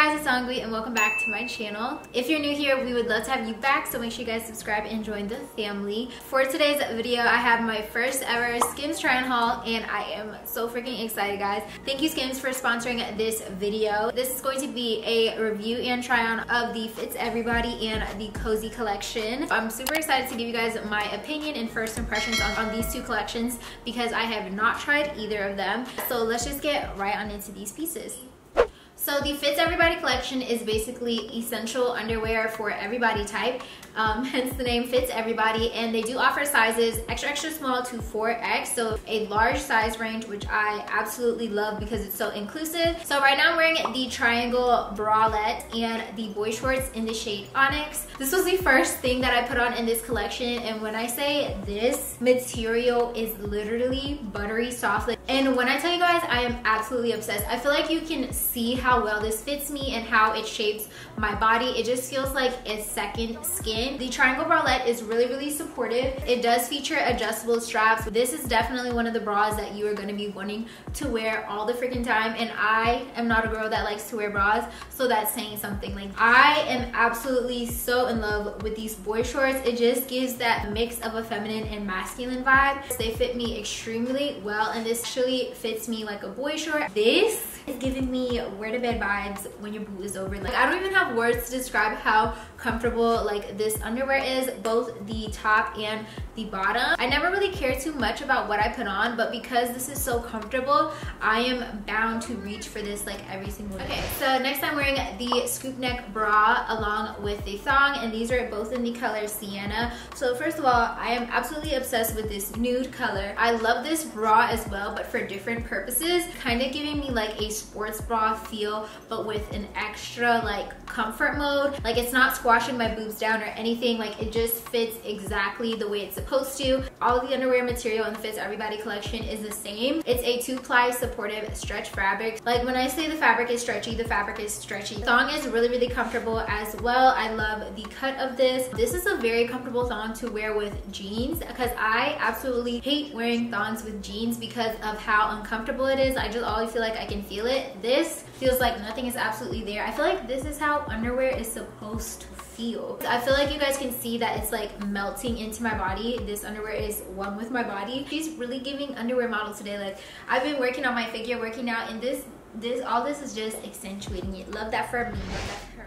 Guys, it's Angwi and welcome back to my channel. If you're new here, we would love to have you back, so make sure you guys subscribe and join the family. For today's video, I have my first ever Skims try-on haul and I am so freaking excited guys. Thank you Skims for sponsoring this video. This is going to be a review and try-on of the Fits Everybody and the Cozy collection. I'm super excited to give you guys my opinion and first impressions on, on these two collections because I have not tried either of them. So let's just get right on into these pieces. So the Fits Everybody collection is basically essential underwear for everybody type, um, hence the name Fits Everybody. And they do offer sizes extra, extra small to 4X. So a large size range, which I absolutely love because it's so inclusive. So right now I'm wearing the triangle bralette and the boy shorts in the shade Onyx. This was the first thing that I put on in this collection. And when I say this material is literally buttery soft. And when I tell you guys, I am absolutely obsessed. I feel like you can see how well this fits me and how it shapes my body. It just feels like a second skin. The triangle bralette is really, really supportive. It does feature adjustable straps. This is definitely one of the bras that you are gonna be wanting to wear all the freaking time. And I am not a girl that likes to wear bras, so that's saying something. Like I am absolutely so in love with these boy shorts. It just gives that mix of a feminine and masculine vibe. They fit me extremely well and this actually fits me like a boy short. This is giving me where to bed vibes when your boo is over. Like I don't even have words to describe how comfortable like this underwear is, both the top and the bottom. I never really care too much about what I put on, but because this is so comfortable, I am bound to reach for this like every single day. Okay, so next I'm wearing the scoop neck bra along with the thong, and these are both in the color sienna. So first of all, I am absolutely obsessed with this nude color. I love this bra as well, but for different purposes, kind of giving me like a sports bra feel, but with an extra like comfort mode. Like it's not squashing my boobs down or anything, like it just fits exactly the way it's supposed to. All the underwear material in the Fits Everybody collection is the same. It's a two-ply supportive stretch fabric. Like when I say the fabric is stretchy, the fabric is stretchy. Thong is really, really comfortable as well. I love the cut of this. This is a very comfortable thong to wear with jeans because I absolutely hate wearing thongs with jeans because of how uncomfortable it is. I just always feel like I can feel it. This feels like nothing is absolutely there. I feel like this is how underwear is supposed to feel. I feel like you guys can see that it's like melting into my body. This underwear is one with my body. She's really giving underwear model today. Like I've been working on my figure, working out, and this this all this is just accentuating it. Love that for me.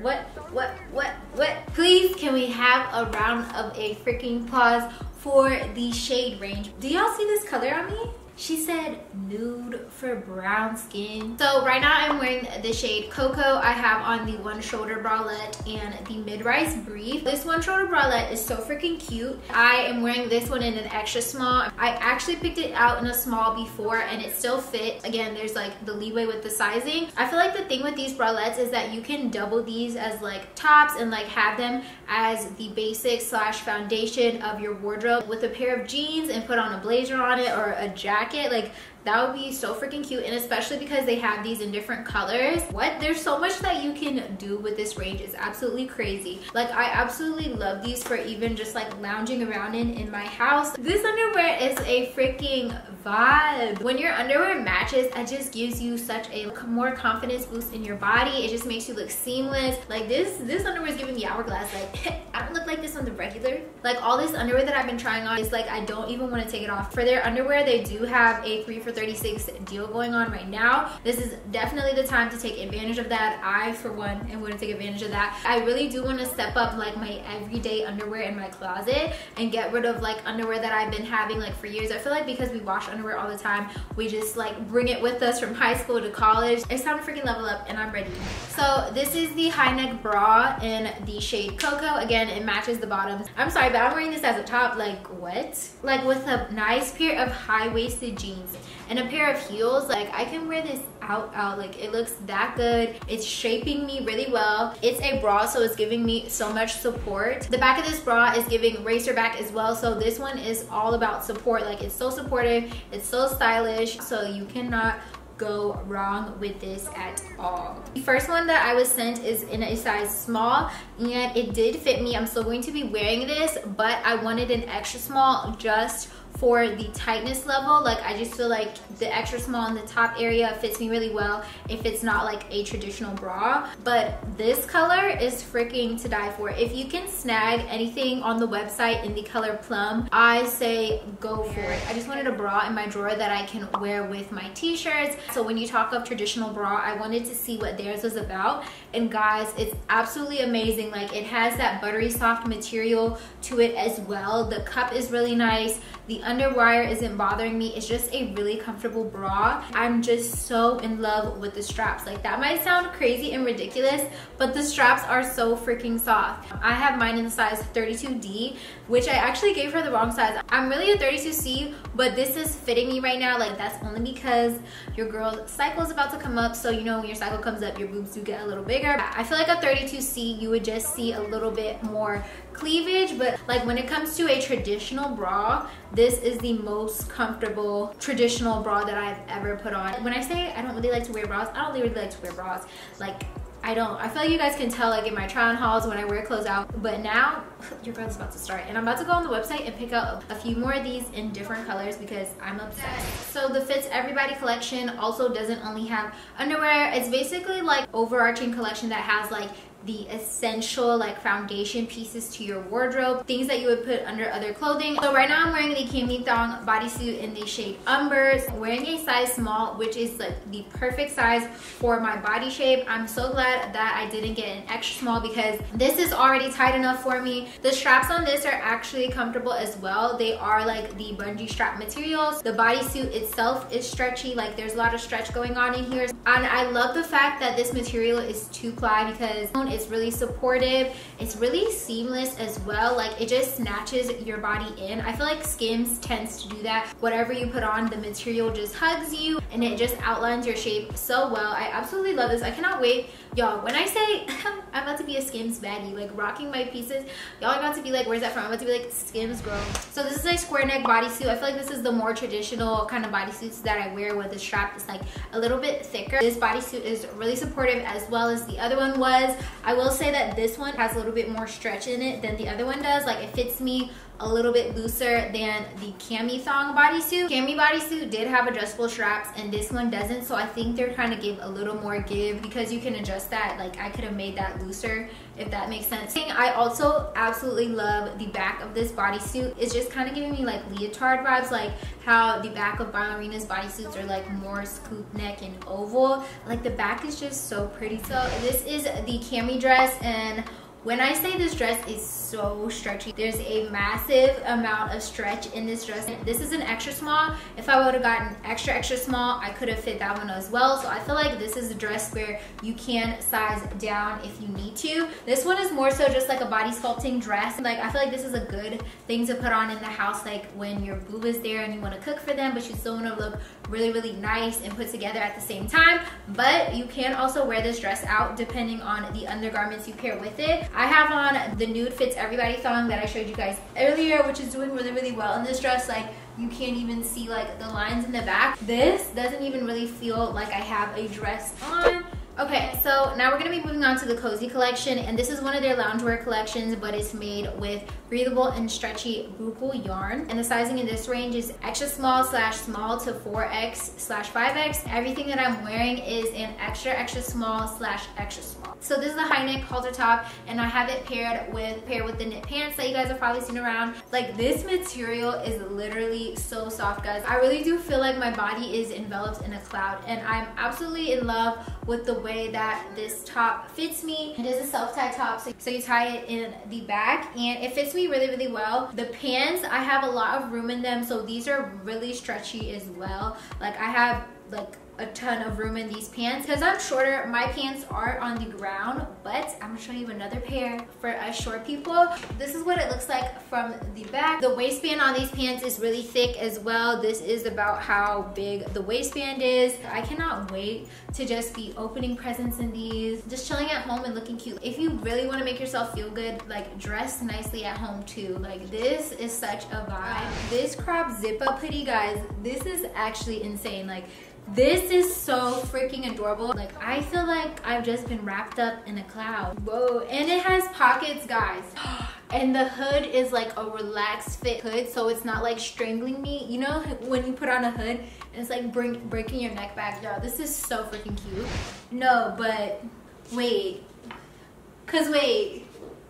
What what what what? Please can we have a round of a freaking pause for the shade range? Do y'all see this color on me? She said nude for brown skin. So right now I'm wearing the shade Cocoa. I have on the one shoulder bralette and the mid-rise brief. This one shoulder bralette is so freaking cute. I am wearing this one in an extra small. I actually picked it out in a small before and it still fit. Again, there's like the leeway with the sizing. I feel like the thing with these bralettes is that you can double these as like tops and like have them as the basic slash foundation of your wardrobe with a pair of jeans and put on a blazer on it or a jacket jacket like that would be so freaking cute and especially because they have these in different colors. What? There's so much that you can do with this range. It's absolutely crazy. Like i absolutely love these for even just like lounging around in in my house. This underwear is a freaking vibe. When your underwear matches it just gives you such a more confidence boost in your body. It just makes you look seamless. Like this this underwear is giving me hourglass. Like i don't look like this on the regular. Like all this underwear that i've been trying on is like i don't even want to take it off. For their underwear they do have a three for 36 deal going on right now. This is definitely the time to take advantage of that. I, for one, am going to take advantage of that. I really do want to step up like my everyday underwear in my closet and get rid of like underwear that I've been having like for years. I feel like because we wash underwear all the time, we just like bring it with us from high school to college. It's time to freaking level up and I'm ready. So this is the high neck bra in the shade Cocoa. Again, it matches the bottoms. I'm sorry, but I'm wearing this as a top. Like what? Like with a nice pair of high-waisted jeans and a pair of heels like i can wear this out out like it looks that good it's shaping me really well it's a bra so it's giving me so much support the back of this bra is giving racer back as well so this one is all about support like it's so supportive it's so stylish so you cannot go wrong with this at all. The first one that I was sent is in a size small and it did fit me. I'm still going to be wearing this, but I wanted an extra small just for the tightness level like i just feel like the extra small in the top area fits me really well if it's not like a traditional bra. But this color is freaking to die for. If you can snag anything on the website in the color plum i say go for it. I just wanted a bra in my drawer that i can wear with my t-shirts. So when you talk of traditional bra i wanted to see what theirs was about. And guys it's absolutely amazing. Like it has that buttery soft material to it as well. The cup is really nice the underwire isn't bothering me. It's just a really comfortable bra. I'm just so in love with the straps. Like that might sound crazy and ridiculous, but the straps are so freaking soft. I have mine in the size 32D, which I actually gave her the wrong size. I'm really a 32C, but this is fitting me right now. Like that's only because your girl's cycle is about to come up. So you know when your cycle comes up, your boobs do get a little bigger. I feel like a 32C, you would just see a little bit more cleavage but like when it comes to a traditional bra this is the most comfortable traditional bra that I've ever put on. When I say I don't really like to wear bras I don't really like to wear bras. Like I don't I feel like you guys can tell like in my try on hauls when I wear clothes out but now your girl's about to start and I'm about to go on the website and pick up a few more of these in different colors because I'm obsessed. So the Fits Everybody collection also doesn't only have underwear it's basically like overarching collection that has like the essential like foundation pieces to your wardrobe, things that you would put under other clothing. So right now I'm wearing the Cami Thong bodysuit in the shade Umbers, wearing a size small, which is like the perfect size for my body shape. I'm so glad that I didn't get an extra small because this is already tight enough for me. The straps on this are actually comfortable as well. They are like the bungee strap materials. The bodysuit itself is stretchy, like there's a lot of stretch going on in here. And I love the fact that this material is two ply because it's really supportive. It's really seamless as well. Like it just snatches your body in. I feel like Skims tends to do that. Whatever you put on, the material just hugs you and it just outlines your shape so well. I absolutely love this. I cannot wait. Y'all, when I say I'm about to be a Skims baddie, like rocking my pieces, y'all are about to be like, where's that from? I'm about to be like, Skims girl. So this is a square neck bodysuit. I feel like this is the more traditional kind of bodysuits that I wear where the strap is like a little bit thicker. This bodysuit is really supportive as well as the other one was. I will say that this one has a little bit more stretch in it than the other one does. Like it fits me a little bit looser than the cami thong bodysuit. Cami bodysuit did have adjustable straps and this one doesn't. So I think they're trying to give a little more give because you can adjust that. Like I could have made that looser if that makes sense. I also absolutely love the back of this bodysuit. It's just kind of giving me like leotard vibes, like how the back of ballerinas bodysuits are like more scoop neck and oval. Like the back is just so pretty. So this is the cami dress and when I say this dress is so stretchy, there's a massive amount of stretch in this dress. This is an extra small. If I would have gotten extra, extra small, I could have fit that one as well. So I feel like this is a dress where you can size down if you need to. This one is more so just like a body sculpting dress. Like I feel like this is a good thing to put on in the house like when your boo is there and you want to cook for them, but you still want to look really, really nice and put together at the same time. But you can also wear this dress out depending on the undergarments you pair with it. I have on the Nude Fits Everybody thong that I showed you guys earlier, which is doing really, really well in this dress. Like, you can't even see like the lines in the back. This doesn't even really feel like I have a dress on. Okay, so now we're gonna be moving on to the Cozy collection, and this is one of their loungewear collections, but it's made with breathable and stretchy bouclé yarn. And the sizing in this range is extra small slash small to 4X slash 5X. Everything that I'm wearing is an extra extra small slash extra small. So this is the high neck halter top, and I have it paired with paired with the knit pants that you guys have probably seen around. Like this material is literally so soft, guys. I really do feel like my body is enveloped in a cloud, and I'm absolutely in love with the way that this top fits me. It is a self-tie top, so, so you tie it in the back and it fits me really, really well. The pants, I have a lot of room in them, so these are really stretchy as well. Like I have like a ton of room in these pants. Because I'm shorter, my pants are on the ground, but I'm gonna show you another pair for us short people. This is what it looks like from the back. The waistband on these pants is really thick as well. This is about how big the waistband is. I cannot wait to just be opening presents in these, just chilling at home and looking cute. If you really wanna make yourself feel good, like dress nicely at home too. Like this is such a vibe. This crop zip up hoodie, guys, this is actually insane. Like This is so freaking adorable. Like, I feel like I've just been wrapped up in a cloud. Whoa, and it has pockets, guys. And the hood is like a relaxed fit hood, so it's not like strangling me. You know when you put on a hood, and it's like breaking your neck back. Y'all, this is so freaking cute. No, but wait. Cause wait,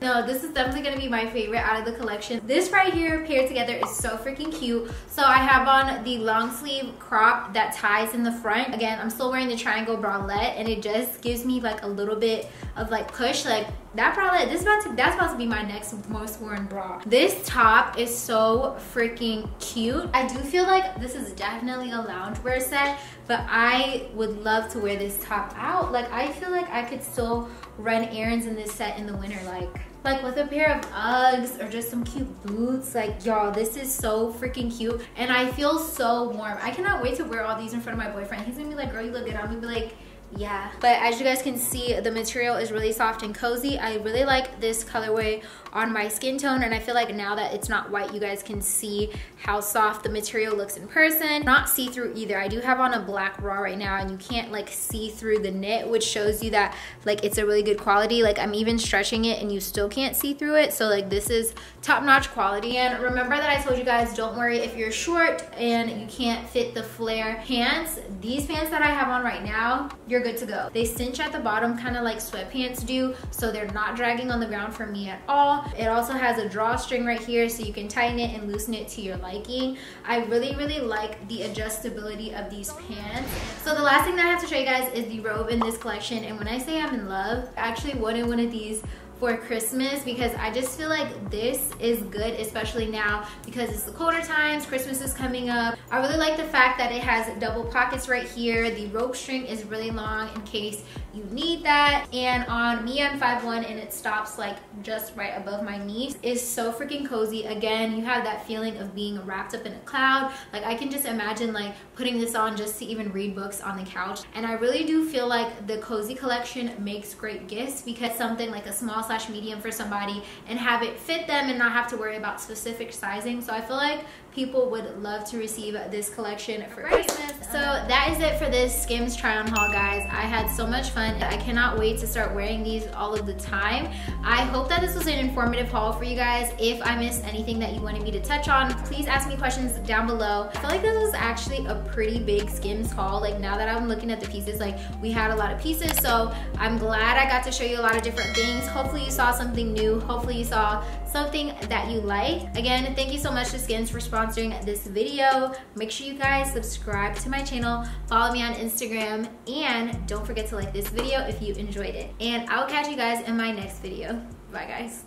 no, this is definitely gonna be my favorite out of the collection. This right here paired together is so freaking cute. So I have on the long sleeve crop that ties in the front. Again, I'm still wearing the triangle bralette and it just gives me like a little bit of like push. Like that bralette, this about to, that's about to be my next most worn bra. This top is so freaking cute. I do feel like this is definitely a loungewear set, but I would love to wear this top out. Like I feel like I could still run errands in this set in the winter. Like like with a pair of Uggs or just some cute boots. Like y'all, this is so freaking cute. And I feel so warm. I cannot wait to wear all these in front of my boyfriend. He's gonna be like, girl, you look good. I'm gonna be like, yeah. But as you guys can see the material is really soft and cozy. I really like this colorway on my skin tone and I feel like now that it's not white you guys can see how soft the material looks in person. Not see-through either. I do have on a black bra right now and you can't like see through the knit which shows you that like it's a really good quality. Like I'm even stretching it and you still can't see through it. So like this is top-notch quality. And remember that I told you guys don't worry if you're short and you can't fit the flare pants. These pants that I have on right now you're good to go they cinch at the bottom kind of like sweatpants do so they're not dragging on the ground for me at all it also has a drawstring right here so you can tighten it and loosen it to your liking. I really, really like the adjustability of these pants. So the last thing that I have to show you guys is the robe in this collection. And when I say I'm in love, I actually wanted one of these for Christmas because I just feel like this is good, especially now because it's the colder times, Christmas is coming up. I really like the fact that it has double pockets right here. The rope string is really long in case you need that. And on me, I'm 5'1", and it stops like just right above my knees. It's so freaking cozy. Again, you have that feeling of being wrapped up in a cloud. Like I can just imagine like putting this on just to even read books on the couch. And I really do feel like the cozy collection makes great gifts because something like a small slash medium for somebody and have it fit them and not have to worry about specific sizing. So I feel like people would love to receive this collection for Christmas. So that is it for this Skims try on haul guys. I had so much fun. I cannot wait to start wearing these all of the time. I hope that this was an informative haul for you guys. If I missed anything that you wanted me to touch on, please ask me questions down below. I feel like this was actually a pretty big Skims haul. Like now that I'm looking at the pieces, like we had a lot of pieces. So I'm glad I got to show you a lot of different things. Hopefully you saw something new. Hopefully you saw something that you like. Again, thank you so much to Skims for sponsoring this video. Make sure you guys subscribe to my channel, follow me on Instagram, and don't forget to like this video if you enjoyed it. And I'll catch you guys in my next video. Bye guys.